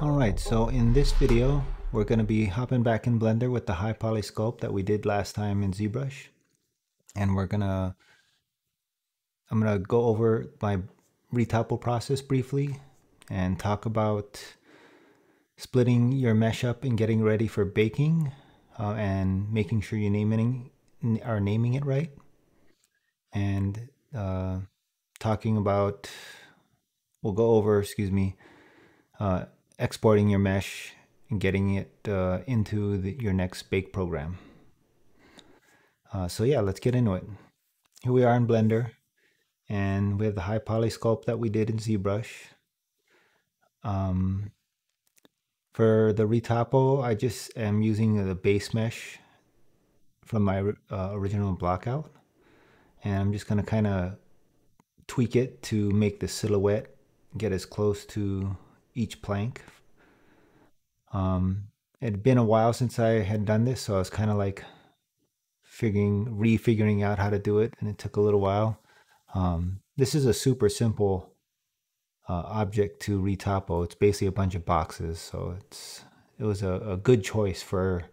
Alright, so in this video, we're going to be hopping back in Blender with the high poly sculpt that we did last time in ZBrush. And we're going to, I'm going to go over my retopo process briefly and talk about splitting your mesh up and getting ready for baking uh, and making sure you're naming, are naming it right. And uh, talking about, we'll go over, excuse me, uh, exporting your mesh and getting it uh, into the, your next bake program. Uh, so yeah, let's get into it. Here we are in Blender and we have the high poly sculpt that we did in ZBrush. Um, for the retopo, I just am using the base mesh from my uh, original blockout. And I'm just going to kind of tweak it to make the silhouette get as close to each plank. Um, it had been a while since I had done this, so I was kind of like figuring, refiguring out how to do it, and it took a little while. Um, this is a super simple uh, object to retopo. It's basically a bunch of boxes, so it's it was a, a good choice for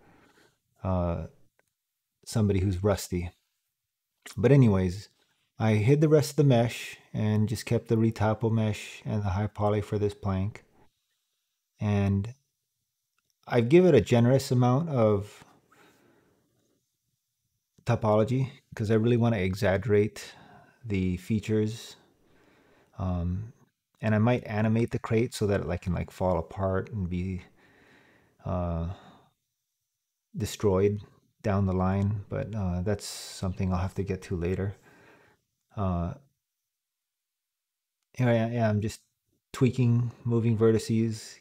uh, somebody who's rusty. But anyways, I hid the rest of the mesh and just kept the retopo mesh and the high poly for this plank and I give it a generous amount of topology because I really want to exaggerate the features. Um, and I might animate the crate so that it like, can like fall apart and be uh, destroyed down the line, but uh, that's something I'll have to get to later. Uh, here I am just tweaking, moving vertices,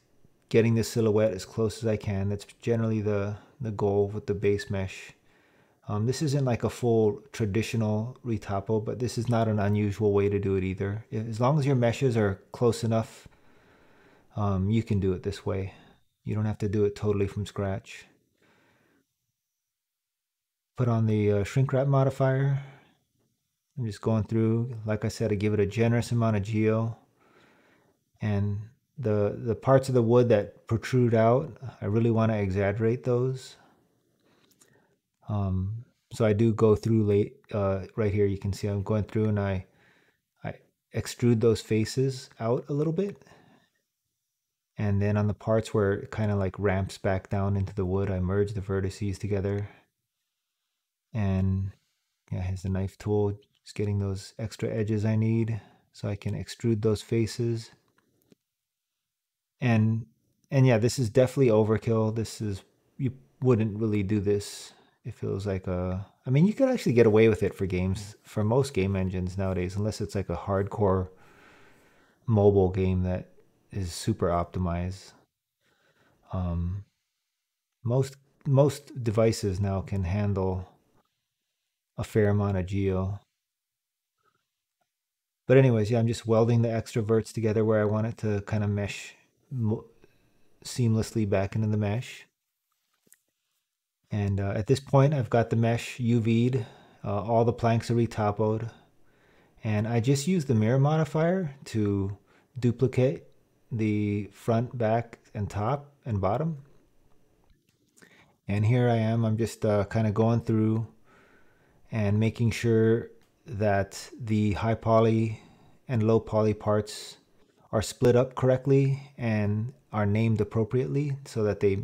getting the silhouette as close as I can. That's generally the, the goal with the base mesh. Um, this isn't like a full traditional retopo, but this is not an unusual way to do it either. As long as your meshes are close enough, um, you can do it this way. You don't have to do it totally from scratch. Put on the uh, shrink wrap modifier. I'm just going through, like I said, I give it a generous amount of geo. And the the parts of the wood that protrude out, I really want to exaggerate those. Um, so I do go through late uh, right here. You can see I'm going through and I I extrude those faces out a little bit. And then on the parts where it kind of like ramps back down into the wood, I merge the vertices together. And yeah, here's the knife tool, just getting those extra edges I need so I can extrude those faces and and yeah this is definitely overkill. This is you wouldn't really do this it feels like a i mean you could actually get away with it for games for most game engines nowadays unless it's like a hardcore mobile game that is super optimized. Um most most devices now can handle a fair amount of geo. But anyways yeah i'm just welding the extra verts together where i want it to kind of mesh seamlessly back into the mesh. And uh, at this point, I've got the mesh UV'd. Uh, all the planks are retopoed. And I just use the mirror modifier to duplicate the front, back, and top and bottom. And here I am, I'm just uh, kind of going through and making sure that the high poly and low poly parts are split up correctly and are named appropriately so that they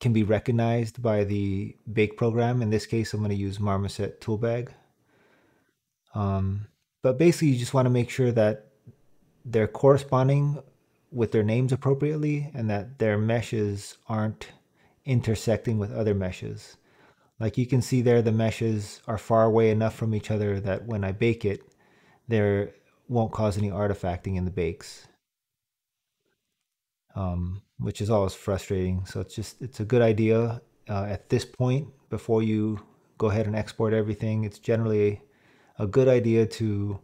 can be recognized by the bake program. In this case, I'm going to use Marmoset Toolbag. Um, but basically, you just want to make sure that they're corresponding with their names appropriately and that their meshes aren't intersecting with other meshes. Like you can see there, the meshes are far away enough from each other that when I bake it, they're won't cause any artifacting in the bakes, um, which is always frustrating. So it's just, it's a good idea uh, at this point before you go ahead and export everything. It's generally a good idea to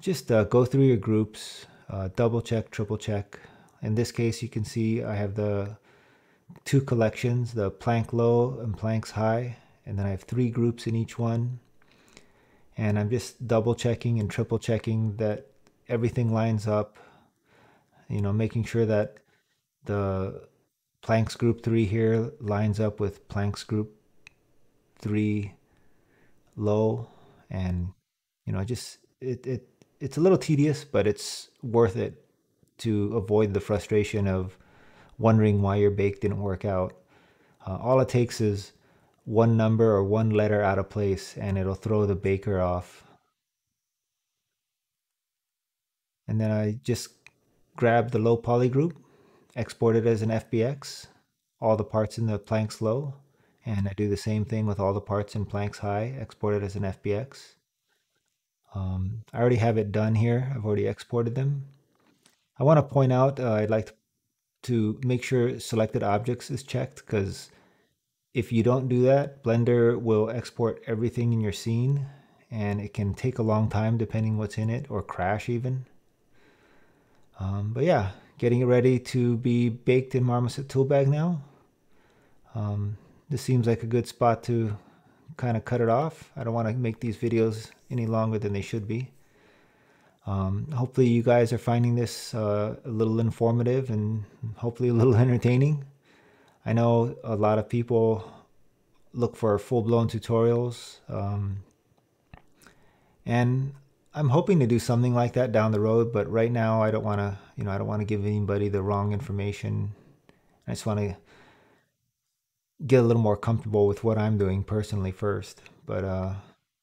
just uh, go through your groups, uh, double check, triple check. In this case, you can see I have the two collections, the plank low and planks high, and then I have three groups in each one and I'm just double checking and triple checking that everything lines up you know, making sure that the planks group 3 here lines up with planks group 3 low. And you know I just it, it it's a little tedious but it's worth it to avoid the frustration of wondering why your bake didn't work out. Uh, all it takes is one number or one letter out of place and it'll throw the baker off and then I just grab the low poly group export it as an FBX all the parts in the planks low and I do the same thing with all the parts in planks high, export it as an FBX. Um, I already have it done here. I've already exported them. I want to point out, uh, I'd like to make sure selected objects is checked because if you don't do that, Blender will export everything in your scene and it can take a long time depending what's in it or crash even. Um, but yeah, getting it ready to be baked in Marmoset Toolbag now. Um, this seems like a good spot to kind of cut it off. I don't want to make these videos any longer than they should be. Um, hopefully you guys are finding this uh, a little informative and hopefully a little entertaining. I know a lot of people look for full-blown tutorials um, and I'm hoping to do something like that down the road but right now I don't want to you know I don't want to give anybody the wrong information I just want to get a little more comfortable with what I'm doing personally first. But uh,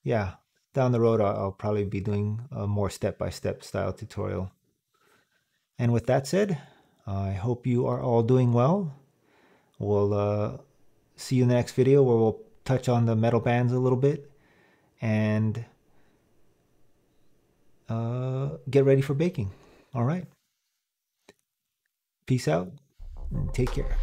yeah, down the road, I'll, I'll probably be doing a more step-by-step -step style tutorial. And with that said, I hope you are all doing well. We'll uh, see you in the next video where we'll touch on the metal bands a little bit and uh, get ready for baking. All right. Peace out. Take care.